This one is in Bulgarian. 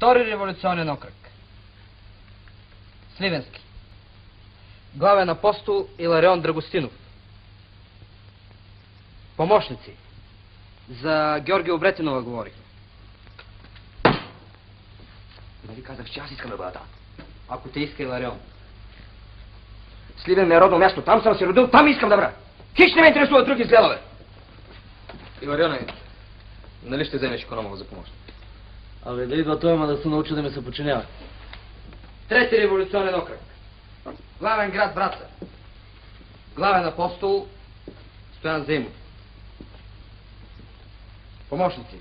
Втори революционен окръг. Сливенски. Главен апостол Иларион Драгостинов. Помощници. За Георги Обретинова говорихме. Нали казах, че аз искам да бъда там. Ако те иска Иларион. Сливен ми е родно място. Там съм се родил, там искам да бъда. Хищ не ме интересува други изгледове. Иларионе, нали ще вземеш Икономова за помощ? Абе, да идва той, ма да се научи да ми се подчинява. Трети революционен окръг. Главен град Враца. Главен апостол Стоян Зеймов. Помощници.